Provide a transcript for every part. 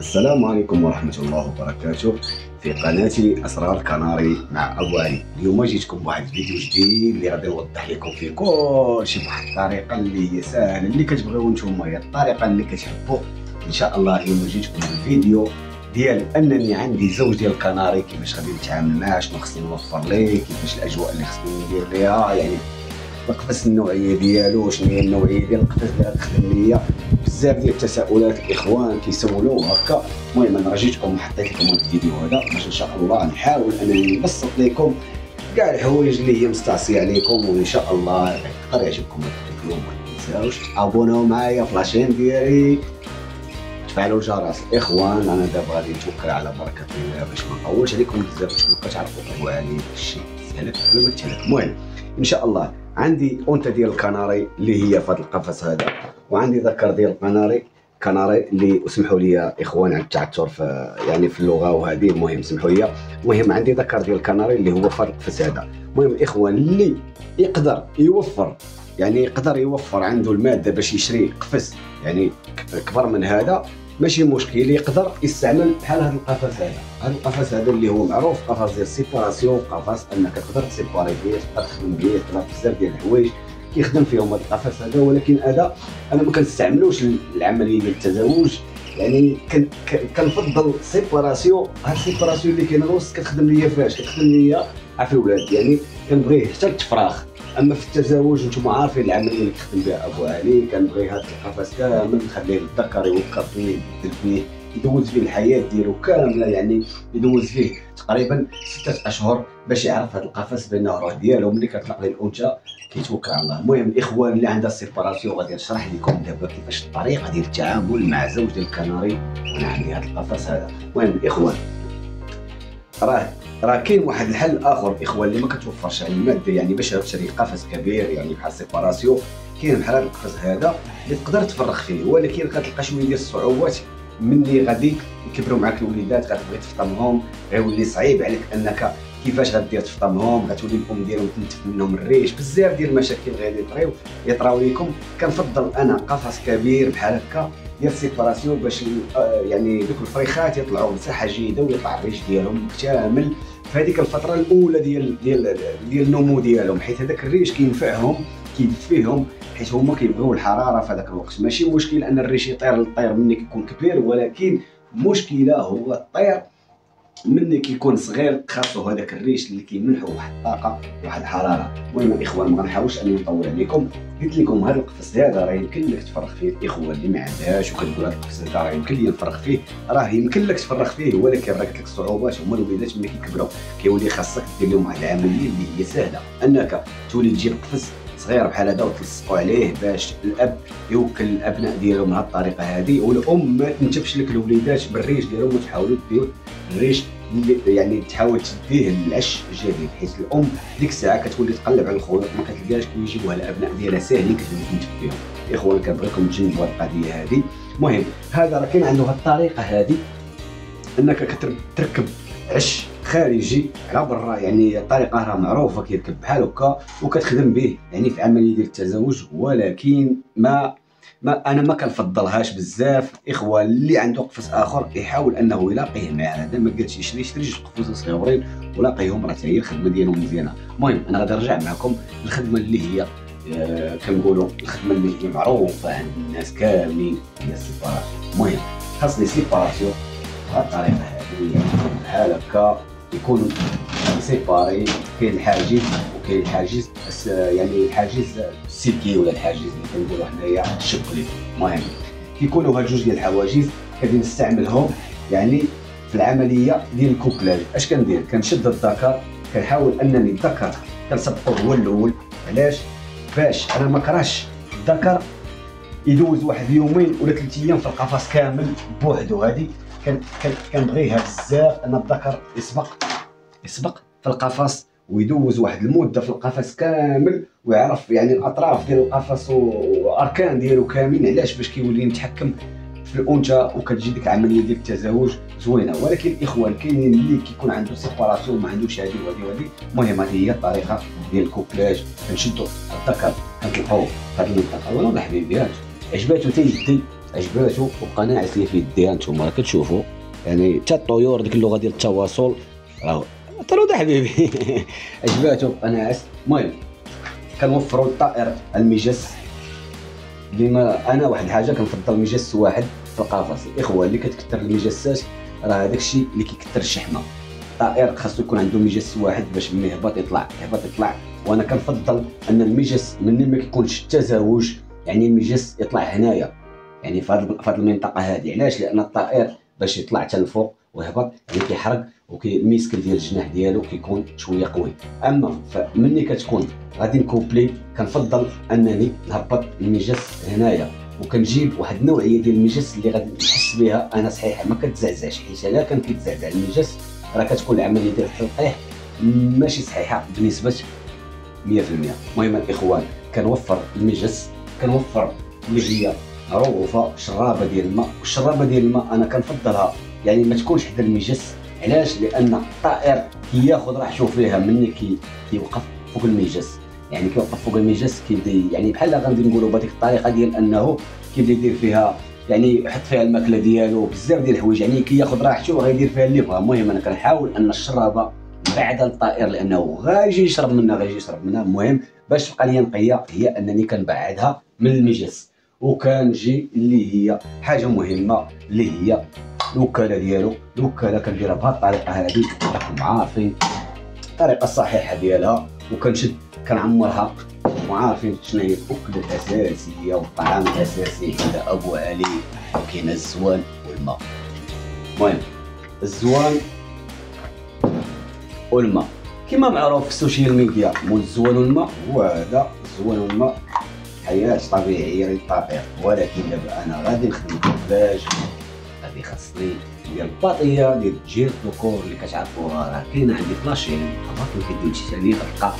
السلام عليكم ورحمة الله وبركاته. في قناتي أسرار كناري مع أبو علي اليوم جيتكم بواحد الفيديو جديد اللي غادي نوضح لكم فيه كلشي بواحد الطريقة اللي هي سهلة اللي كتبغيو نتوما هي الطريقة اللي كتحبوا إن شاء الله اليوم جيتكم بالفيديو ديال أنني عندي زوج ديال الكناري كيفاش غادي نتعامل معاه شنو خصني نوفر ليه كيفاش الأجواء اللي خصني ندير ليها يعني القفص النوعية ديالو شنو هي النوعية ديال القفص اللي غتخدم ليا بزاف ديال التساؤلات الاخوان كيسولوا هكا. المهم أنا جيتكم حطيت لكم هذا الفيديو هذا باش إن شاء الله نحاول أنني نبسط لكم كاع الحوايج اللي هي مستعصية عليكم وإن شاء الله يقدر يعجبكم الفيديو. ما تنساوش ابوناو معايا في لاشين ديالي. تفعلوا الجرس الاخوان أنا دابا غادي نتوكل على بركة الله باش ما نطولش عليكم. بزاف باش ما تعرفوا هو علي الشيء سهلك ولا ما المهم إن شاء الله عندي انثى ديال الكناري اللي هي في هذا القفص هذا وعندي ذكر ديال الكناري كناري اللي اسمحوا لي اخوان على التعثر في يعني في اللغة وهذه المهم سمحوا لي المهم عندي ذكر ديال الكناري اللي هو في هذا القفص هذا. المهم إخوان اللي يقدر يوفر يعني يقدر يوفر عنده المادة باش يشري قفص يعني كبر من هذا ماشي مشكل يقدر يستعمل بحال هذا القفص هذا. هذا القفص هذا اللي هو معروف قفص ديال السيباراسيون قفص أنك تقدر تسيباري فيه تقدر تخدم به تقدر بزاف ديال الحوايج كيخدم فيهم هذا القفص هذا. ولكن هذا أنا ما كنستعملوش العملية ديال التزاوج يعني كنفضل séparation هاد ال séparation اللي كاين الوسط كتخدم ليا فاش كتخدم ليا في الولاد يعني كنبغيه حتى التفراخ أما في التزاوج أنتم عارفين العملية اللي كتخدم بها أبو علي كنبغي هذا القفص كامل نخليه للذكر يوكر فيه يدير فيه يدوز فيه الحياة ديالو كاملة يعني يدوز فيه تقريبا ستة أشهر باش يعرف هذا القفص بأنه راه ديالو. ملي كتطلق ليه الأنثى كيتوكل على الله. المهم الاخوان اللي عندها séparation غادي نشرح لكم دابا كيفاش الطريقة ديال التعامل مع زوج ديال الكناري. وأنا عندي هذا القفص هذا. المهم الاخوان راه راه كاين واحد الحل آخر إخوان اللي ما كتوفرش على المادة يعني باش تشري قفص كبير يعني بحال séparation كاين بحال هذا القفص هذا اللي تقدر تفرغ فيه ولكن غتلقى شوية ديال الصعوبات مني غادي يكبروا معاك الوليدات غتبغي تفطمهم. غيولي صعيب عليك أنك كيفاش غدير تفطمهم؟ غتولي الأم ديالهم تنتف منهم الريش. بزاف ديال المشاكل غادي يطريو يطراو لكم كنفضل أنا قفص كبير بحال هكا ديال séparation باش آه، يعني دوك الفريخات يطلعوا بمساحه جيدة ويطلع الريش ديالهم كامل في هذيك الفترة الأولى ديال ديال ديال النمو ديالهم حيت هذاك الريش كينفعهم كيدفيهم حيت هما كيبغيو الحرارة في هذاك الوقت. ماشي مشكل أن الريش يطير للطير ملي كيكون كبير ولكن مشكلة هو الطير. ملي كيكون صغير خاصو هذاك الريش اللي كيمنحو واحد الطاقة واحد الحرارة. المهم الاخوان ما غنحاولش أني نطول عليكم. قلت لكم هذا القفص هذا راه يمكن لك تفرغ فيه. الاخوان اللي ما عندهاش وكتقول هذا القفص هذا راه يمكن لي نفرغ فيه. راه يمكن لك تفرغ فيه ولكن راه قلت لك الصعوبات هما الوليدات ملي كيكبروا. كيولي خاصك دير لهم واحد العملية اللي هي سهلة. أنك تولي تجيب قفص صغير بحال هذا وتلصقوا عليه باش الأب يوكل الأبناء ديالهم بهذه الطريقة هذه والأم ما تنتفش لك الوليدات بالريش ديالهم وتحاولوا ديروا الريش يعني تحاول تديه للعش الجديد حيت الأم ديك الساعة كتولي تقلب على الخيوط ما كتلقاش كيجيبوها الابناء ديالها ساهلين كتولي تنتف فيهم. إخوان كنبغيكم تجنبوا القضية هذه. المهم هذا راه كاين عنده الطريقة هذه أنك كتركب عش خارجي على برا يعني الطريقة راه معروفة كيركب بحال هكا وكتخدم به يعني في عمليه ديال التزاوج ولكن ما ما أنا ما كنفضلهاش بزاف. اخوان اللي عنده قفص آخر يحاول أنه يلاقيه مع هذا ما قالش يشري شري جوج قفوس صغيورين ولاقيهم راه هي الخدمة ديالهم مزيانة. المهم أنا غادي نرجع معكم الخدمه اللي هي آه كنقولوا الخدمة اللي هي معروفة عند الناس كاملين هي ال séparation المهم خاصني séparation الطريقة هذه بحال هكا يكون séparé كاين الحاجز وكاين الحاجز يعني الحاجز السلكي ولا الحاجز اللي كنقولوا حنايا الشبقلي المهم كيكونوا هاد جوج ديال الحواجز غادي نستعملهم يعني في العملية ديال الكوكلاج. اش كندير؟ كنشد الذكر كنحاول أنني الذكر كنسبقو هو الأول. علاش؟ باش أنا ما كرهش الذكر يدوز واحد يومين ولا ثلاث أيام في القفص كامل بوحدو. هادي كنبغيها بزاف. ان الذكر يسبق يسبق في القفص ويدوز واحد المدة في القفص كامل ويعرف يعني الأطراف ديال القفص وأركان ديالو كاملين. علاش؟ باش كيولي يتحكم في الأنثى وكتجي ديك العملية ديال التزاوج زوينة. ولكن الاخوان كاينين اللي كيكون عنده séparation ما عندوش هذه وهذه وهذه المهم هذه هي الطريقة ديال ال couplage. كنشدو. الذكر كنطلقوه في هذه المنطقة. والله حبيبي عجباتو حتى يدي عجباتو وبقى ناعس لي في يديها نتوما. راه كتشوفوا يعني حتى الطيور ديك اللغة ديال التواصل. راه طرود حبيبي. عجباتو بقى ناعس المهم كنوفروا الطائر المجس. ديما أنا واحد الحاجة كنفضل مجس واحد في القفص. الاخوه اللي كتكثر المجسات راه هذاك الشيء اللي كيكثر الشحمة. الطائر خاصو يكون عنده مجس واحد باش ملي يهبط يطلع. يهبط يطلع. وأنا كنفضل أن المجس ملي ما كيكونش التزاوج يعني المجس يطلع هنايا. يعني في هذه المنطقة هذه علاش؟ لأن الطائر باش يطلع حتى الفوق ويهبط يعني كيحرق وكيميسكل ديال الجناح ديالو كيكون شوية قوي. أما ملي كتكون غادي نكوبلي كنفضل أنني نهبط المجس هنايا وكنجيب واحد النوعية ديال المجس اللي غادي نحس بها أنا صحيح. ما كتزعزعش حيت الا كان كيتزعزع المجس راه كتكون العملية ديال التلقيح ماشي صحيحة بنسبة 100% المهم الإخوان كنوفر المجس كنوفر اللي هي رغوفه شرابه ديال الماء. والشرابه ديال الماء أنا كنفضلها. يعني ما تكونش حدا المجس علاش؟ لأن الطائر كياخذ راحته فيها مني كي كيوقف فوق المجس يعني كيوقف فوق المجس كيبدأ يعني بحال غادي نقولوا بهذيك الطريقة ديال أنه كيبدأ يدير فيها يعني يحط فيها الماكلة ديالو بزاف ديال الحوايج. يعني كياخذ راحته وغيدير فيها اللي بغا. المهم أنا كنحاول أن الشرابه بعد الطائر لأنه غايجي يشرب منها غايجي يشرب منها. المهم باش تبقى لي نقية هي أنني كنبعدها من المجس وكنجي اللي هي حاجة مهمة اللي هي الوكالة ديالو. الوكالة كنديرها بهذه الطريقة هذه راكم عارفين الطريقة الصحيحة ديالها. وكنشد كنعمرها وعارفين شنو هي الأكلة الأساسية والطعام الأساسي عند أبو علي. وكاين الزوان والماء. المهم الزوان والماء. كما معروف في السوشيال ميديا مول الزوان والماء هو هذا الزوان والماء. حياه طبيعية للطائر ولكن دابا أنا غادي نخدم كيفاش غادي خاصني ديال الباطيه ديال الجير دوكور اللي كتعرفوها راه كاينة عندي فلاشين عرفت كيدير شي ثاني غتلقى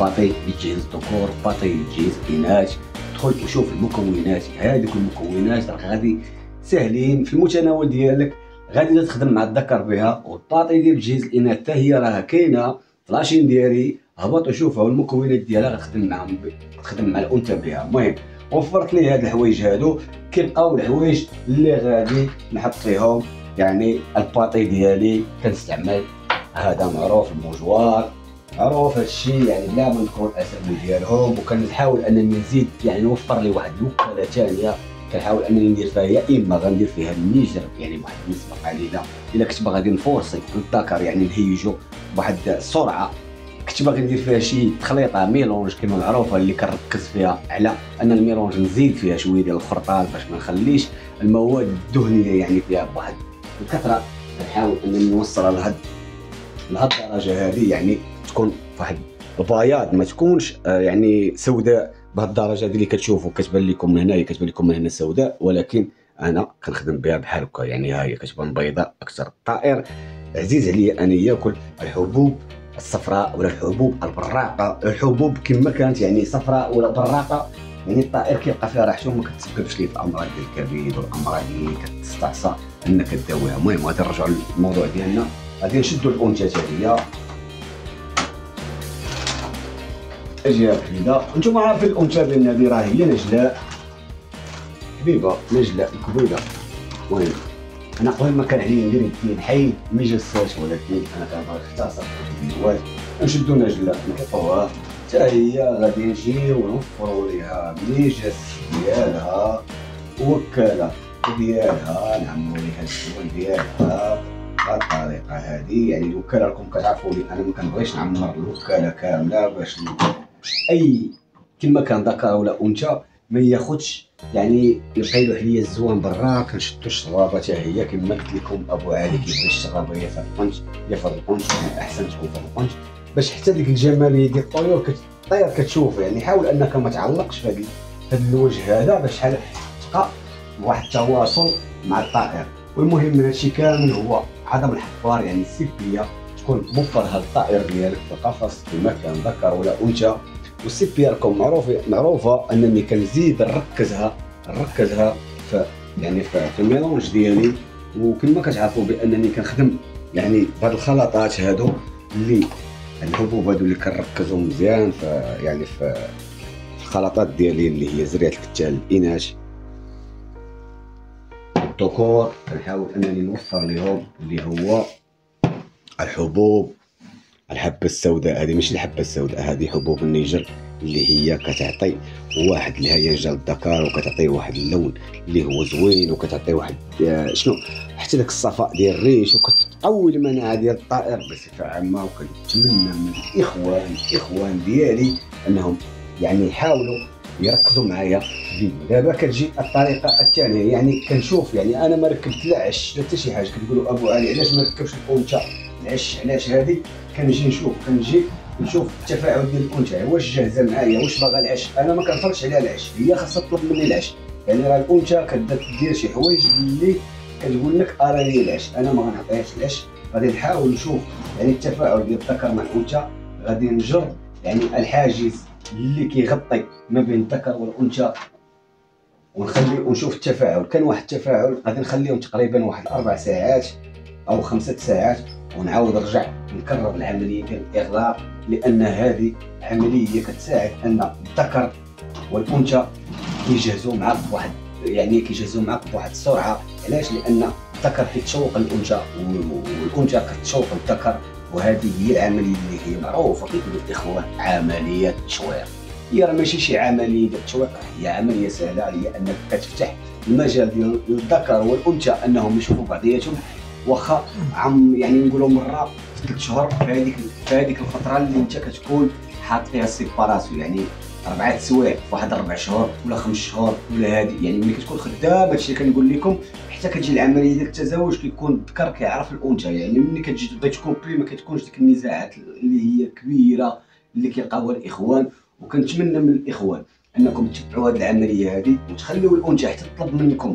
باطي يجهز دوكور باطي يجهز اناث دخل وشوف المكونات هذوك المكونات راه غادي ساهلين في المتناول ديالك. غادي تخدم مع الذكر بها والباطي ديال تجهيز الإناث حتى هي راه كاينة فلاشين ديالي. هبط وشوفها والمكونات ديالها غتخدم معاهم تخدم مع الأنثى بها. المهم وفرت لي هاد الحوايج هادو. كيبقاو الحوايج اللي غادي نحط فيهم يعني الباطي ديالي. كنستعمل هذا معروف الموجوار. معروف هادشي يعني بلا ما نذكر الاسامي ديالهم. وكنحاول أنني نزيد يعني نوفر لي واحد الوكالة ثانية كنحاول أنني ندير فيها يا إما غندير فيها ال niger يعني بواحد النسبة قليلة. إلا كنت باغي ن forcer الذكر يعني نهيجو بواحد السرعه كنت باغي ندير فيها شي تخليطة mélange كما معروفة اللي كنركز فيها على أن الميلونج نزيد فيها شوية ديال الخرطال باش ما نخليش المواد الدهنية يعني فيها بواحد الكثرة. كنحاول انني نوصلها لهاد لهاد الدرجة هذه يعني تكون فواحد البياض ما تكونش آه، يعني سوداء بهاد الدرجة اللي كتشوفوا. كتبان لكم من هنايا كتبان لكم هنا سوداء ولكن أنا كنخدم بها بحال هكا. يعني ها هي كتبان بيضاء أكثر الطائر عزيز عليا ان ياكل الحبوب الصفراء ولا الحبوب البراقة. الحبوب كما كانت يعني صفراء ولا براقة يعني الطائر كيبقى فيها راحته وما كتسببش ليه في ديال الكبد والأمراض اللي كتستعصى إنك داويها المهم غادي نرجعوا للموضوع ديالنا. غادي نشدوا الأنثى هي. أجي كذا أنتم عارفين الأنثى بان هذه راه هي نجلاء حبيبه نجلاء الكبيره المهم. أنا قبل ما كان عليا ندير نحيد ما جساش ولكن أنا كنبغي نختصر الفيديوهات نشدو نجلاء نحطوها حتى هي غادي نجيو ونوفروا ليها ميجس ديالها وكالة ديالها نعمروا ليها الشغل ديالها بهالطريقه هذه. يعني الوكالة راكم كتعرفوا لي أنا ما كنبغيش نعمر الوكالة كاملة باش أي كما كان ذكر ولا أنثى ما ياخذش يعني يقيلوا عليا الزوان برا كنشدو الشرابة حتى هي كما قلت لكم أبو علي كيبغي الشرابة هي في القنت هي في القنت أحسن تكون في القنت باش حتى ديك الجماليه ديال الطيور كتطير كتشوف يعني حاول أنك ما تعلقش في هذا الوجه هذا باش حال تبقى واحد التواصل مع الطائر. والمهم من هادشي كامل هو عدم الحفار يعني السيفيه تكون موفر هاد الطائر ديالك في القفص كما كان ذكر ولا أنثى. والسيفيه راكم معروفه معروفة انني كنزيد نركزها نركزها في يعني في, الميلونج ديالي وكما كتعرفوا بأنني كنخدم يعني بهاد الخلطات هادو اللي الحبوب هادو اللي كنركزوا مزيان في يعني في الخلطات ديالي اللي هي زريعة الكتان الاناث الذكور كنحاول أنني نوفر لهم اللي هو الحبوب. الحبة السوداء هذه ماشي الحبة السوداء هذه حبوب النيجر اللي هي كتعطي واحد الهيجة للذكر وكتعطي واحد اللون اللي هو زوين وكتعطي واحد آه، شنو؟ حتى داك الصفاء ديال الريش وكتقوي المناعة ديال الطائر بصفة عامة. وكنتمنى من الإخوان الإخوان ديالي أنهم يعني يحاولوا يركزوا معايا دابا كتجي الطريقة الثانية يعني كنشوف يعني أنا ما ركبت لا عش لا حتى شي حاجة كتقولوا أبو علي علاش ما ركبش الانثى العش علاش هذه كنجي نشوف كنجي نشوف التفاعل ديال الانثى واش جاهزه معايا واش باغا العش أنا ما كنفرضش عليها العش هي خاصها تطلب مني العش يعني راه الانثى كدير شي حوايج اللي كتقول لك أراني العش أنا ما غنعطيهاش العش غادي نحاول نشوف يعني التفاعل ديال الذكر مع الانثى غادي نجر يعني الحاجز اللي كيغطي ما بين الذكر والانثى ونخلي ونشوف التفاعل. كان واحد التفاعل غادي نخليهم تقريبا واحد أربع ساعات. أو خمسة ساعات ونعاود نرجع نكرر العملية ديال الإغلاق لأن هذه عملية كتساعد أن الذكر والأنثى كيجهزوا معك بواحد يعني كيجهزوا معك بواحد السرعة. علاش؟ لأن الذكر كيتشوق للأنثى والأنثى كتشوق للذكر وهذه هي العملية اللي هي معروفة. كيقولوا الاخوان عملية التشويق. هي راه ماشي شي عملية ديال التشويق هي عملية سهلة هي أنك كتفتح المجال ديال الذكر والأنثى أنهم يشوفوا بعضياتهم واخا عم يعني نقولوا مرة في ثلاث شهور في هذيك في هذيك الفترة اللي انت كتكون حاط فيها السيباراسيون يعني أربعة سوايع واحد أربع شهور ولا خمس شهور ولا هذه يعني ملي كتكون خدام هادشي كنقول لكم حتى كتجي العملية ديال التزاوج كيكون الذكر كيعرف الأنثى. يعني ملي كتجي تبغي تكوبلي ما كتكونش ديك النزاعات اللي هي كبيرة اللي كيلقاوها الإخوان. وكنتمنى من الإخوان أنكم تتبعوا هذه العملية هذه وتخليوا الأنثى حتى تطلب منكم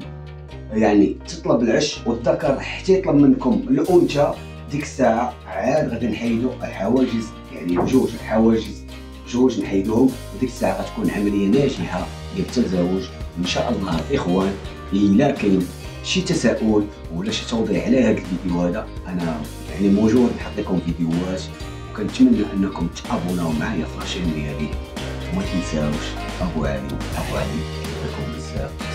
يعني تطلب العش والذكر حتى يطلب منكم الأنثى ديك الساعة عاد غادي نحيدوا الحواجز. يعني بجوج الحواجز. بجوج نحيدوهم وديك الساعة غتكون عملية ناجحة ديال التزاوج. إن شاء الله الاخوان إلا كاين شي تساؤل ولا شي توضيح على هذا الفيديو هذا أنا يعني موجود نحط لكم فيديوهات. وكنتمنى أنكم تابوناو معايا في لاشين ديالي وما تنساوش أبو علي أبو علي بكم بزاف